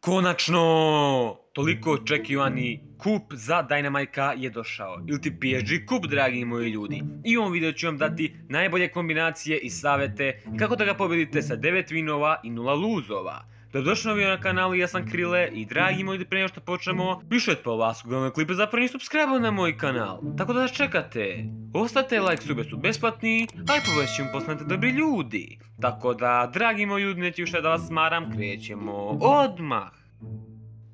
Konačno! Toliko očekivani kup za Dynamajka je došao. Ili ti PSG kup, dragi moji ljudi. I u ovom videu ću vam dati najbolje kombinacije i savjete kako da ga pobedite sa 9 vinova i 0 luzova. Dobrodošli novi na kanalu, ja sam Krile i dragi moji, prije što počnemo, više od pola vas u klipe zapravo nisu subscribe na moj kanal. Tako da čekate. Ostavite like, sube su besplatni, a i povešću postanete dobri ljudi. Tako da, dragi moji ljudi, neću više da vas smaram, krećemo odmah.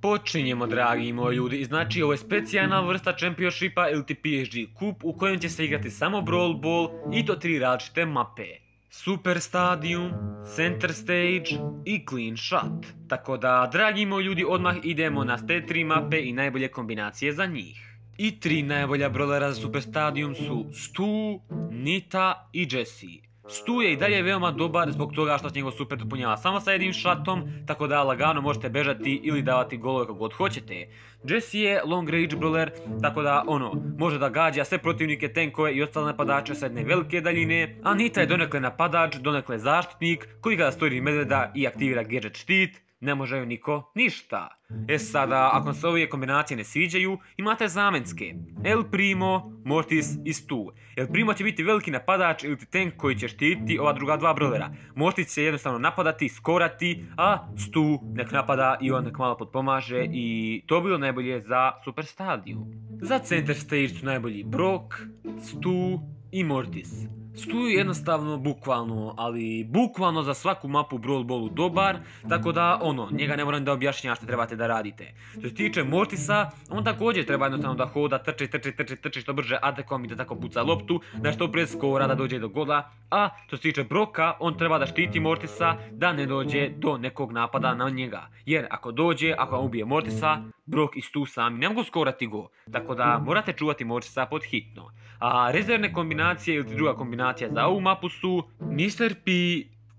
Počinjemo dragi moji ljudi, znači ovo je specijalna vrsta Championshipa ili ti kup u kojem će se igrati samo Brawl Ball i to tri različite mape. Super Stadium, Center Stage i Clean Shot. Tako da, dragi moji ljudi, odmah idemo na te tri mape i najbolje kombinacije za njih. I tri najbolja brolera za Super Stadium su Stu, Nita i Jessie. Stu je i dalje veoma dobar zbog toga što njegov super dopunjava samo sa jednim šatom, tako da lagano možete bežati ili davati golove kako god hoćete. Jesse je long range brawler, tako da ono, može da gađa sve protivnike, tenkove i ostale napadače sa jedne velike daljine, a Nita je donekle napadač, donekle zaštitnik, koji kada stoji medveda i aktivira gadget štit, ne može niko ništa. E sada, ako se ove kombinacije ne sviđaju, imate zamenske. El Primo, Mortis i Stu. El Primo će biti veliki napadač ili tank koji će štititi ova druga dva brodera. Mortis će jednostavno napadati, skorati, a Stu nek napada i on nek malo potpomaže i to bilo najbolje za Super Stadium. Za Center Stage su najbolji Brock, Stu i Mortis. Stu je jednostavno, bukvalno, ali bukvalno za svaku mapu Brawl Ballu dobar, tako da, ono, njega ne moram da objašnjam što trebate da radite. Što se tiče Mortisa, on također treba jednostavno da hoda, trči, trči, trči, trči što brže atekom i da tako puca loptu, da što pre skora da dođe do gola, a što se tiče Broka, on treba da štiti Mortisa da ne dođe do nekog napada na njega. Jer ako dođe, ako ubije Mortisa, Brok i sami ne mogu skorati go, tako da morate čuvati Mortisa pod hitno. A rezervne kombinacije ili druga kombinacija za ovu mapu su Mr. P,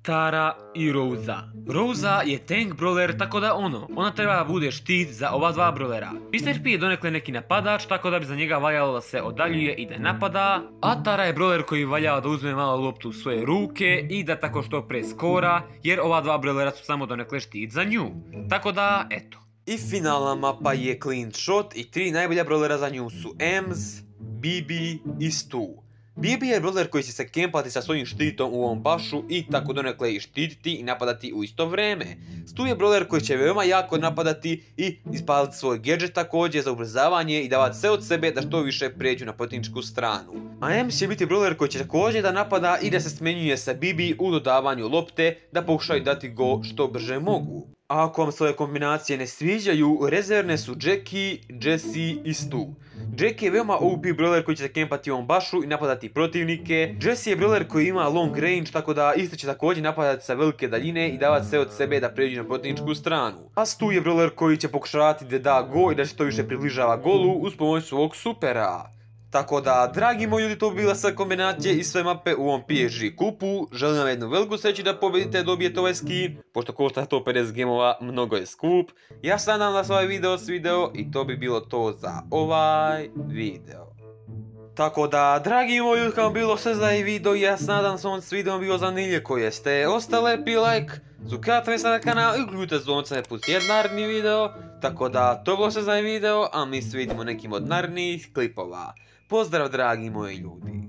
Tara i Rosa. Rosa je tank brawler, tako da ono, ona treba da bude štit za ova dva brawlera. Mr. P je donekle neki napadač, tako da bi za njega valjalo da se odaljuje i da napada, a Tara je brawler koji valjao da uzme malo loptu u svoje ruke i da tako što preskora, jer ova dva brawlera su samo donekle štit za nju. Tako da, eto. I finalna mapa je Clean Shot i tri najbolja brawlera za nju su Ems, Bibi i Stu. Bibi je brawler koji će se kempati sa svojim štitom u ovom bašu i tako donekle i štititi i napadati u isto vreme. Stu je brawler koji će veoma jako napadati i ispaliti svoj gadget također za ubrzavanje i davati sve od sebe da što više prijeđu na protivničku stranu. A Ems će biti brawler koji će također da napada i da se smenjuje sa Bibi u dodavanju lopte da pokušaju dati go što brže mogu. A ako vam svoje kombinacije ne sviđaju, rezervne su Jackie, Jessie i Stu. Jackie je veoma OP brawler koji će se kempati ovom bašu i napadati protivnike. Jessie je brawler koji ima long range, tako da isto će također napadati sa velike daljine i davati sve od sebe da pređe na protivničku stranu. A Stu je brawler koji će pokušavati da da go i da se to više približava golu uz pomoć svog supera. Tako da, dragi moji ljudi, to bi bila sve kombinacije i sve mape u ovom PSG kupu. Želim vam jednu veliku sreću da pobedite i dobijete ovaj skin, pošto košta 150 gemova, mnogo je skup. Ja se nadam da se ovaj video svideo i to bi bilo to za ovaj video. Tako da, dragi moji kao bilo sve za ovaj video, ja se nadam se on s videom bio zanimljiv koji jeste. Ostale lepi like, zukate se na kanal i uključite zvonce ne pusti jedan naredni video. Tako da, to bilo sve za ovaj video, a mi se vidimo nekim od narednih klipova. Pozdrav dragi moji ljudi.